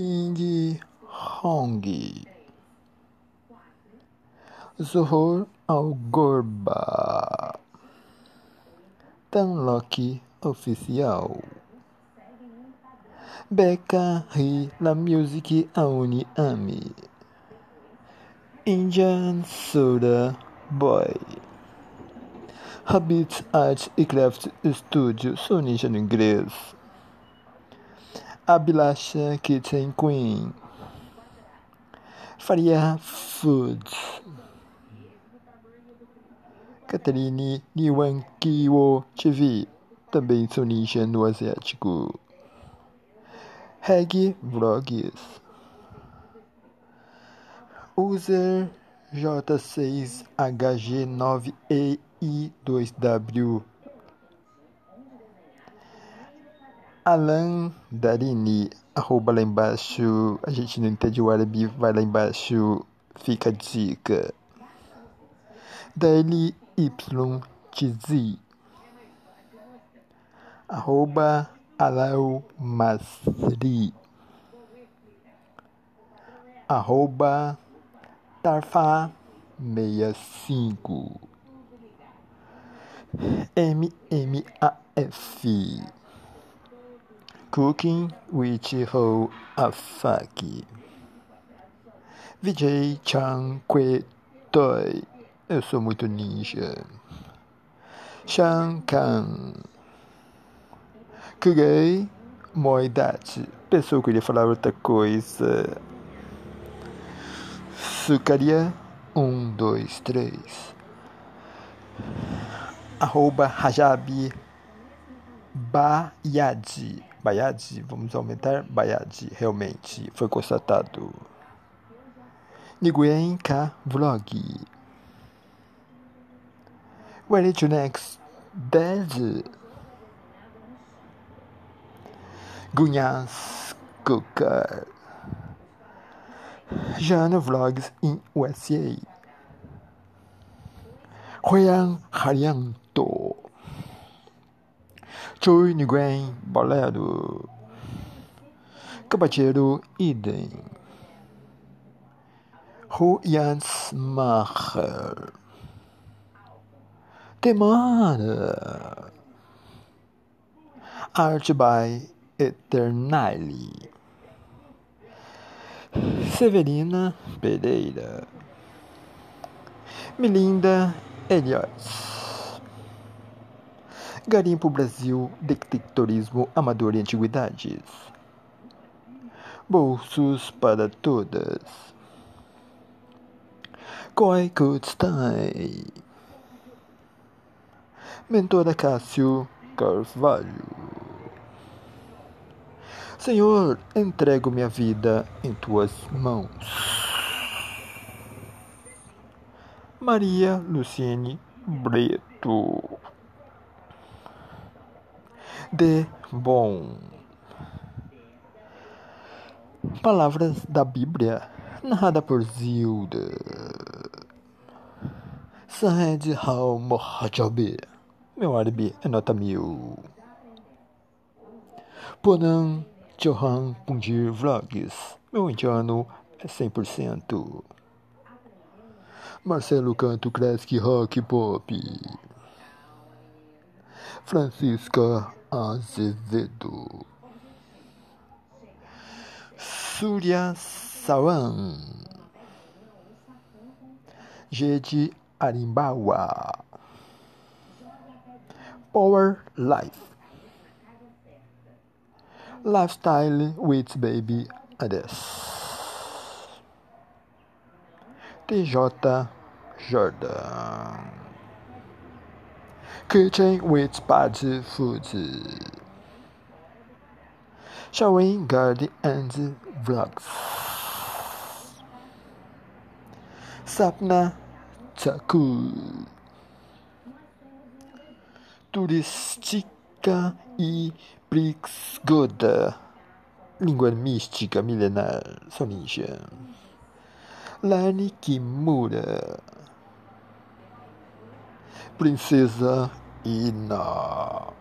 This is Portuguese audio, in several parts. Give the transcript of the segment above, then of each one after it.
King Hong Zohor Algorba Tanlock Oficial. Becca Ri La Music Auni Ami. Indian Soda Boy. Habit Art e Craft Studio Sonisha no inglês Abhilasha Kitchen Queen. Faria Foods. Catherine Niwankiwo TV também Sonisha no asiático. Reg Vlogs. User J6HG9EI2W Alan Darini, arroba lá embaixo. A gente não entende o árabe, vai lá embaixo, fica a dica. Daily YTZ, arroba Alau Masri, arroba Tarfa 65 MMAF Cooking with Ho Afaki. VJ Chan Que Toy. Eu sou muito ninja. Shan Kan Kugai Moidate Pessoa que queria falar outra coisa. Sucaria um, dois, três. Arroba Rajabi Bayadi Bayadi, vamos aumentar Bayadi, realmente foi constatado. Nguyen K Vlog. Where your next dead? Gunhas Cooker. Jano Vlogs in USA. Huyan Harianto. Choi Nguyen Bolero. Cabacheiro Idem. Hu Jansmacher. Temana. Art by Eternally. Severina Pereira. Melinda Elliott. Garimpo Brasil, Detectorismo Amador e Antiguidades. Bolsos para todas. Koi Kutstein. Mentora Cássio Carvalho. Senhor, entrego minha vida em tuas mãos. Maria Luciene Breto. De bom. Palavras da Bíblia, narrada por Zilda. Saed Hal Mohajabi. Meu árabe é nota mil. Ponan Johan Pundir Vlogs. Meu indiano é 100%. Marcelo Canto Kreski Rock Pop. Francisca Azevedo. Surya Sawan. Gede Arimbawa. Power Life. Lifestyle with Baby Ades. TJ Jordan. Kitchen with Party Foods. Showing Garden and Vlogs. Sapna Taku. Turística e Prixgoda. Língua mística milenar Sonisha. Lani Kimura. Princesa Ina.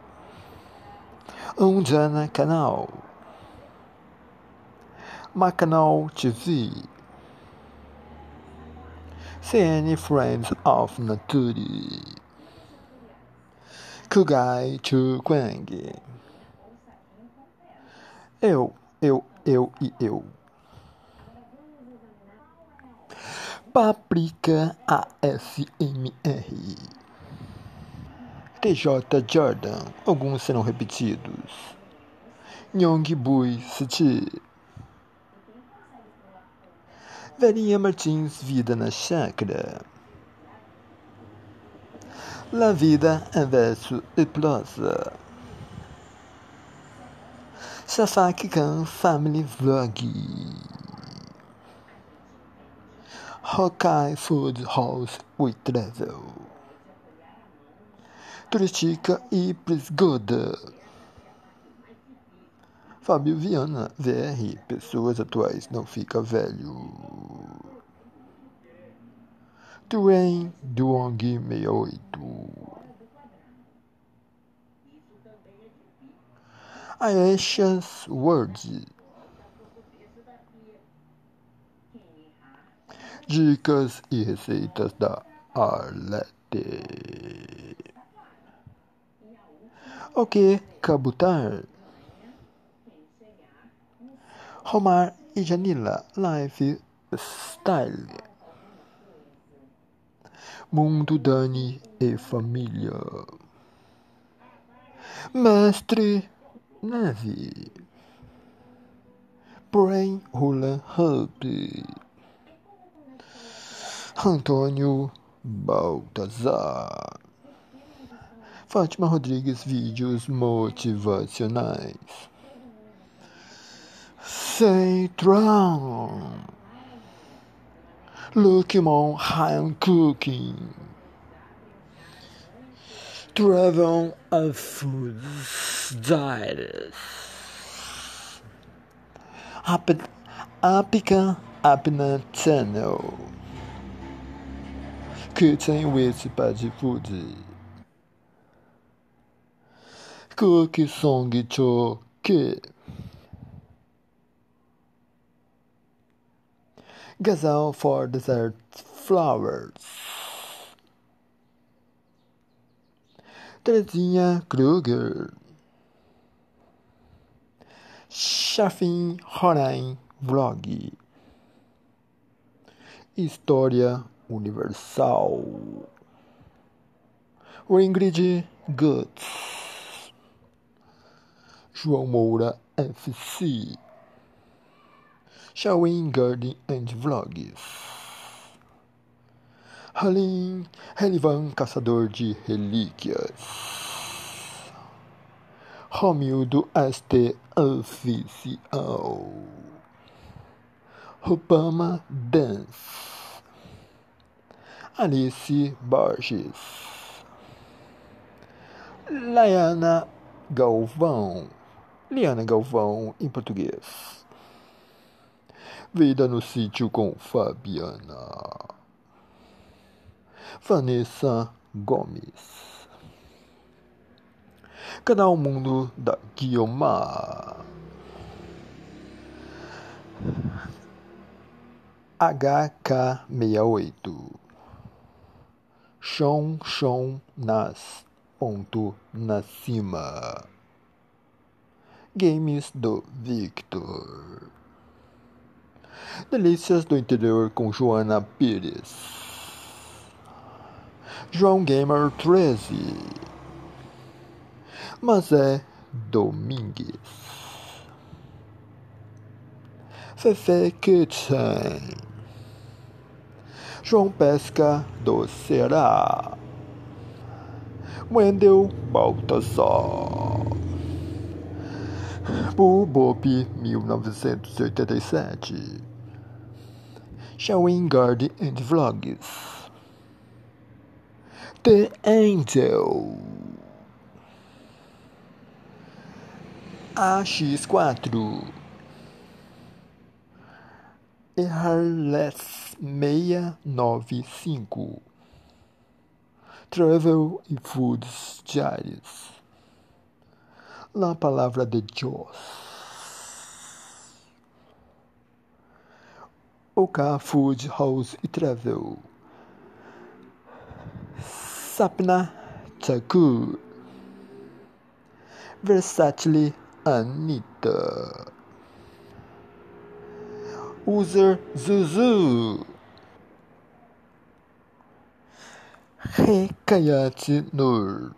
Unjana Canal. Macanal TV, CN Friends of Nature, Kugai Chukwang, eu, eu, eu e eu. Paprika ASMR TJ Jordan, alguns serão repetidos. Nyong Bui Suchi Verinha Martins Vida na Chácara. La Vida é verso e prosa. Safak Khan Family Vlog Hokai Food House with Travel Turística e Presgoda Fábio Viana, VR, pessoas atuais não fica velho. Terrain Duong 68 Aesha's Words. Dicas e receitas da Ok, Cabutar Romar e Janila Lifestyle Mundo Dani e Família. Mestre Neve. Brain Hula Hub Antônio Baltazar Fátima Rodrigues Vídeos Motivacionais Citron. Lookmon Hand Cooking. Travel of Foods Diets. Apica Apna Channel. Kitchen with Bad Food. Cookie Song Choke. Gazelle for desert flowers. Terezinha Kruger. Chafin Horain Vlog. História Universal. Ingrid Guts. João Moura FC. Showing Garden and Vlogs. Halim Helivan Caçador de Relíquias. Romildo ST Oficial. Rupama Dance. Alice Borges. Liana Galvão. Liana Galvão em português. Vida no sítio com Fabiana. Vanessa Gomes. Canal Mundo da Guiomar. HK68. Chão, chão, nas. Ponto na cima. Games do Victor. Delícias do interior com Joana Pires. João Gamer 13. Mazé Domingues. Fefe Kitchen. João Pesca do Ceará. Wendel Baltazar. Bubop 1987 Showing Guard and Vlogs. The Angel. AX4 Airless 695 Travel e Foods Diários La Palavra de Deus OK Food House e Travel. Sapna Thakur. Versatile Anitta. User Zuzu. Hekayat Nur.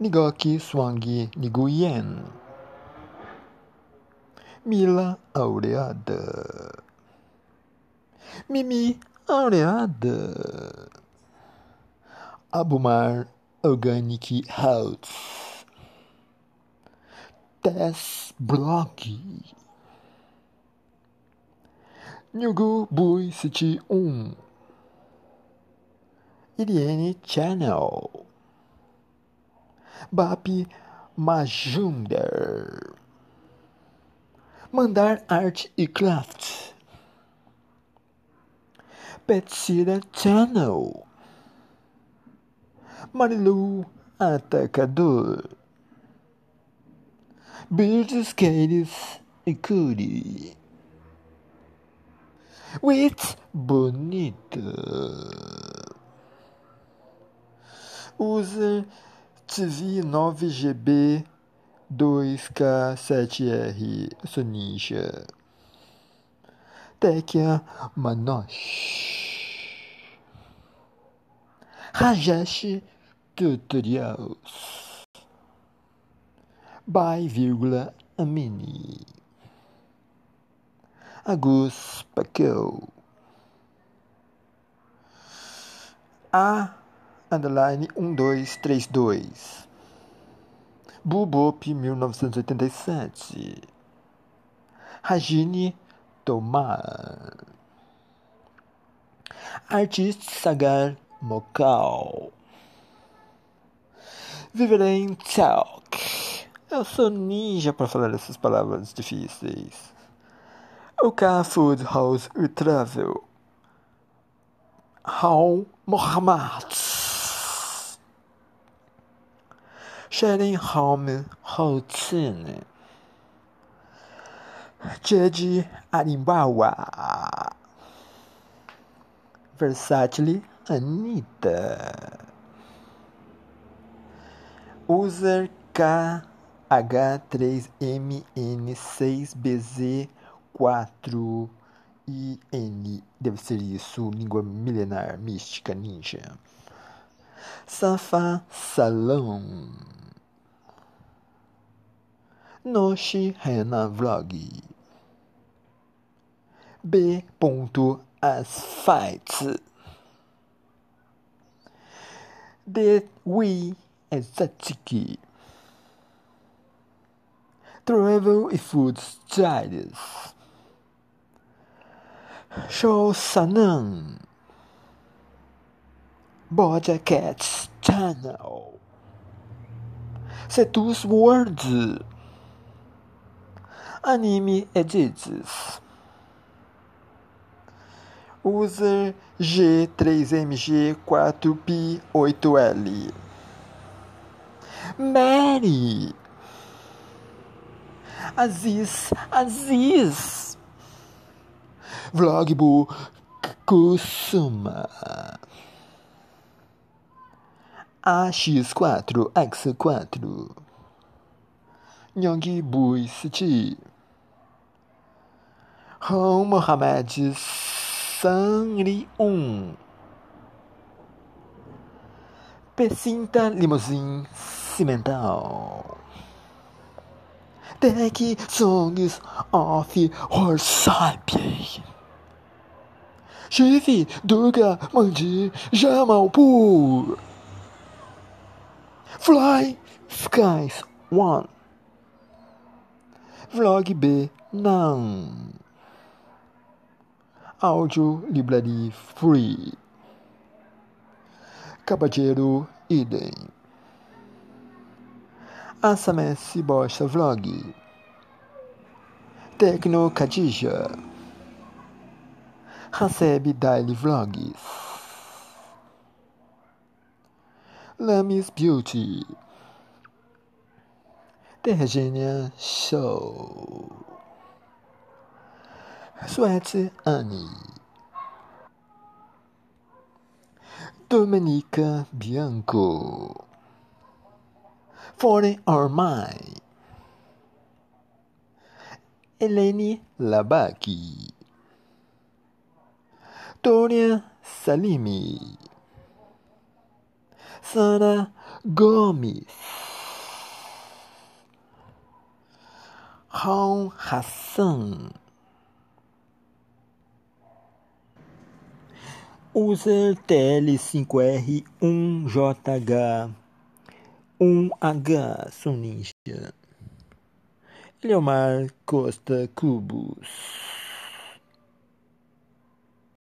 Nigoki Swangi Niguyen. Mila Aureada. Mimi Aureada. Abumar Organic House. Tess Blog. Nyugu Bui City 1. Iriene Channel. Bapi Majunder. Mandar Art e Craft. Petsira Channel. Marilu Atacador. Birds, Cates e Curi. With Bonita. User TV 9GB 2K7R Soninja. Tekia Manosh. Rajesh Tutorials. By, vírgula, Amini. Agus Paquel. A underline 1232. Bubop 1987. Ragine Tomar. Artista Sagar Mocal. Viverei em Talk. Eu sou ninja para falar essas palavras difíceis. OK Food House Travel. Raul Mohammad. Sharing Home Routine. Jedi Arimbawa. Versatile Anitta. User KH3MN6BZ4IN. Deve ser isso, língua milenar, mística, ninja. Safa Salão. Noshi Rena Vlog. B. Asfight. The We Exotic. Travel e Food Styles. Show Sanan. Boja Cats Channel. Setus Words. Anime Edits. User G3MG4P8L. Mary. Aziz, Aziz. Vlogbu Kusuma. AX4, X4. Nyong Bui City. Ram Mohamed Sanri 1. Pecinta Limousine Cimental. Tech Songs of Horsapi. Chefe Durga Mandi Jamalpur. Fly Skies 1. Vlog B não. Áudio Library Free. Cabageiro Idem. Assamese Bosta Vlog. Tecno Kadija. Haseb Daily Vlogs. Lamis Beauty. Tergenia Show. Sweat Annie. Domenica Bianco. Foreign are mine. Eleni Labaki. Tonia Salimi. Sana Gomes. Raul Hassan. User TL5R1JH 1H Soninja Leomar Costa Cubos